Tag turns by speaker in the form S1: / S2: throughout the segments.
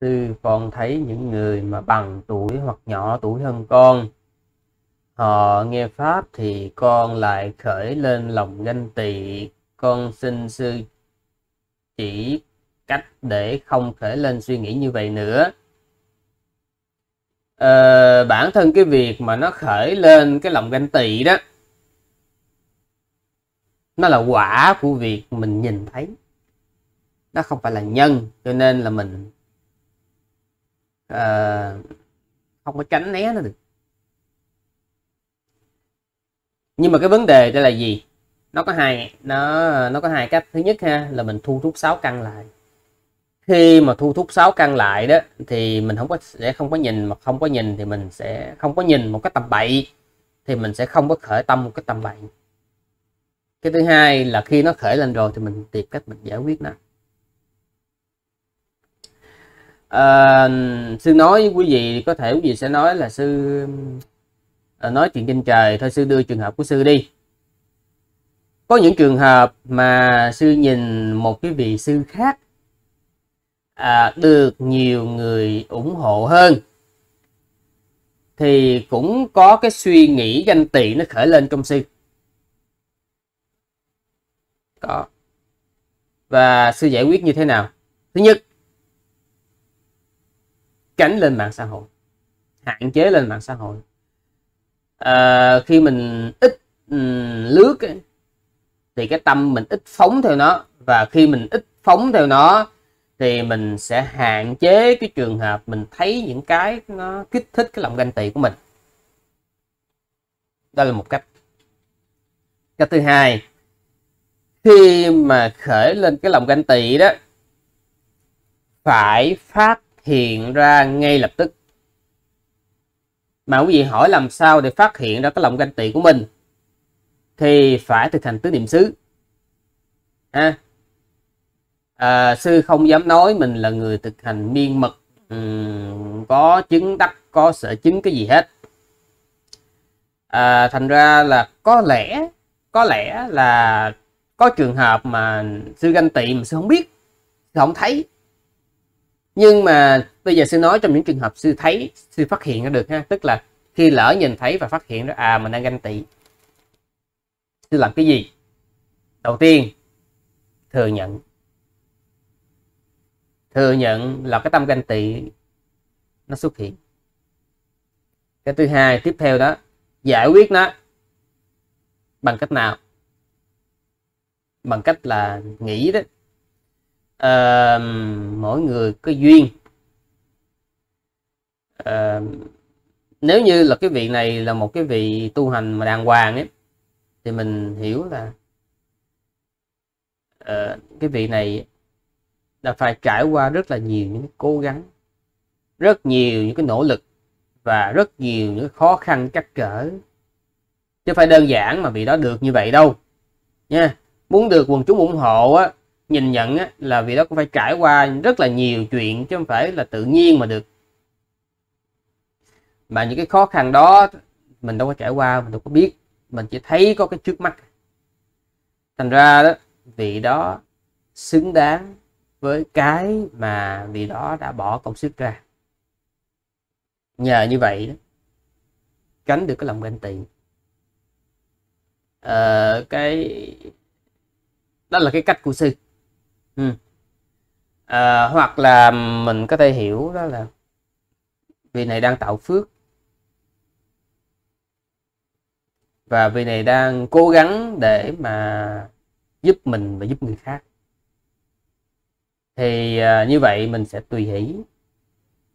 S1: sư con thấy những người mà bằng tuổi hoặc nhỏ tuổi hơn con. Họ nghe pháp thì con lại khởi lên lòng ganh tị. Con xin sư chỉ cách để không khởi lên suy nghĩ như vậy nữa. Ờ, bản thân cái việc mà nó khởi lên cái lòng ganh tị đó nó là quả của việc mình nhìn thấy. Nó không phải là nhân cho nên là mình uh, không có tránh né nó được. Nhưng mà cái vấn đề đây là gì? Nó có hai nó nó có hai cách. Thứ nhất ha là mình thu thúc sáu căn lại. Khi mà thu thúc sáu căn lại đó thì mình không có sẽ không có nhìn mà không có nhìn thì mình sẽ không có nhìn một cái tầm bậy thì mình sẽ không có khởi tâm một cái tầm bậy. Cái thứ hai là khi nó khởi lên rồi thì mình tìm cách mình giải quyết nó à, sư nói với quý vị có thể quý vị sẽ nói là sư à, nói chuyện trên trời. Thôi sư đưa trường hợp của sư đi. Có những trường hợp mà sư nhìn một cái vị sư khác à, được nhiều người ủng hộ hơn thì cũng có cái suy nghĩ ganh tị nó khởi lên trong sư. Có. Và sư giải quyết như thế nào? Thứ nhất tránh lên mạng xã hội hạn chế lên mạng xã hội. À, khi mình ít um, lướt ấy, thì cái tâm mình ít phóng theo nó và khi mình ít phóng theo nó thì mình sẽ hạn chế cái trường hợp mình thấy những cái nó kích thích cái lòng ganh tị của mình. Đó là một cách. Cách thứ hai khi mà khởi lên cái lòng ganh tị đó phải phát hiện ra ngay lập tức. Mà quý vị hỏi làm sao để phát hiện ra cái lòng ganh tị của mình? Thì phải thực hành tứ niệm xứ. À, à, sư không dám nói mình là người thực hành miên mật. Um, có chứng đắc có sở chứng cái gì hết. À, thành ra là có lẽ có lẽ là có trường hợp mà sư ganh tị mà sư không biết sư không thấy nhưng mà bây giờ sư nói trong những trường hợp sư thấy, sư phát hiện ra được ha, tức là khi lỡ nhìn thấy và phát hiện ra à mình đang ganh tị. Sư làm cái gì? Đầu tiên, thừa nhận. Thừa nhận là cái tâm ganh tị nó xuất hiện. Cái thứ hai, tiếp theo đó, giải quyết nó bằng cách nào? Bằng cách là nghĩ đó uh, mỗi người có duyên. Uh, nếu như là cái vị này là một cái vị tu hành mà đàng hoàng ấy thì mình hiểu là uh, cái vị này là phải trải qua rất là nhiều những cố gắng rất nhiều những cái nỗ lực và rất nhiều những khó khăn chắc trở. Chứ phải đơn giản mà vị đó được như vậy đâu nha. Muốn được quần chúng ủng hộ á nhìn nhận á, là vì đó cũng phải trải qua rất là nhiều chuyện chứ không phải là tự nhiên mà được. Mà những cái khó khăn đó mình đâu có trải qua mình đâu có biết. Mình chỉ thấy có cái trước mắt. Thành ra đó vị đó xứng đáng với cái mà vị đó đã bỏ công sức ra. Nhờ như vậy đó tránh được cái lòng ganh tị. Ờ, cái đó là cái cách của sư ừ. à, hoặc là mình có thể hiểu đó là vị này đang tạo phước. Và vị này đang cố gắng để mà giúp mình và giúp người khác. Thì à, như vậy mình sẽ tùy hỷ.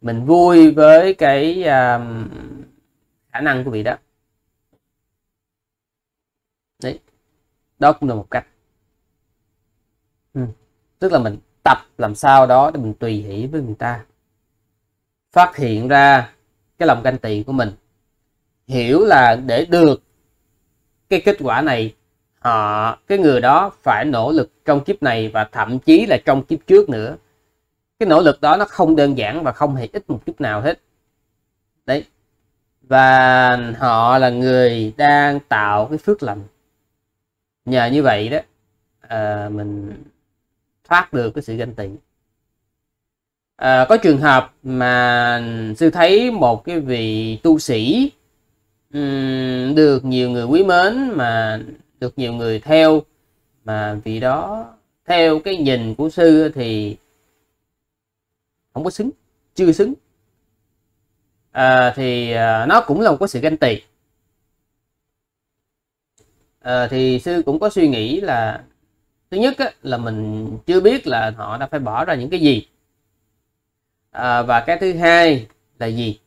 S1: Mình vui với cái à, khả năng của vị đó. Đấy. Đó cũng là một cách. Ừ tức là mình tập làm sao đó để mình tùy hỷ với người ta. Phát hiện ra cái lòng ganh tị của mình. Hiểu là để được cái kết quả này họ cái người đó phải nỗ lực trong kiếp này và thậm chí là trong kiếp trước nữa. Cái nỗ lực đó nó không đơn giản và không hề ít một chút nào hết. Đấy. Và họ là người đang tạo cái phước lành. Nhờ như vậy đó à, mình thoát được cái sự ganh tị. À, có trường hợp mà sư thấy một cái vị tu sĩ um, được nhiều người quý mến mà được nhiều người theo mà vì đó theo cái nhìn của sư thì không có xứng chưa xứng. À, thì à, nó cũng là một cái sự ganh tị. À, thì sư cũng có suy nghĩ là thứ nhất á, là mình chưa biết là họ đã phải bỏ ra những cái gì. À, và cái thứ hai là gì?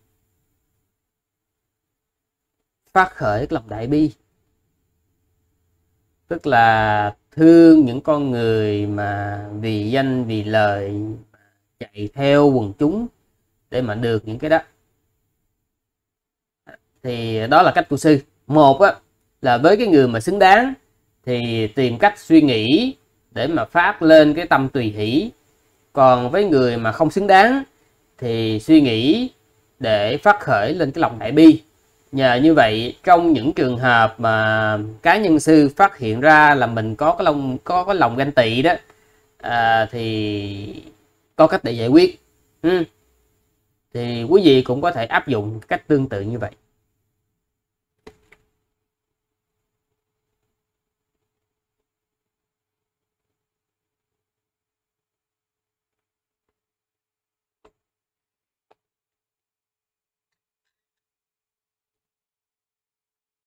S1: Phát khởi cái lòng đại bi. Tức là thương những con người mà vì danh vì lời chạy theo quần chúng để mà được những cái đó. Thì đó là cách của sư. Một á, là với cái người mà xứng đáng thì tìm cách suy nghĩ để mà phát lên cái tâm tùy hỷ. Còn với người mà không xứng đáng thì suy nghĩ để phát khởi lên cái lòng đại bi. Nhờ như vậy trong những trường hợp mà cá nhân sư phát hiện ra là mình có cái lòng có cái lòng ganh tị đó à, thì có cách để giải quyết. Ừ. thì quý vị cũng có thể áp dụng cách tương tự như vậy.